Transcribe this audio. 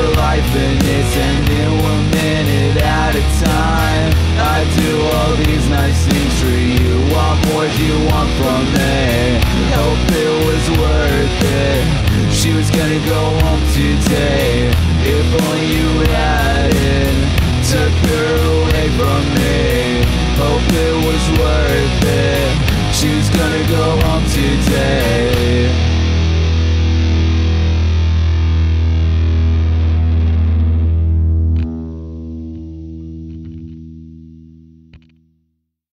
your life and it's ending one minute at a time. I do all these nice things for you What more do you want from me? Hope it was worth it. She was gonna go home today. If only you had it Took her away from me. Hope it was worth it. She was gonna go home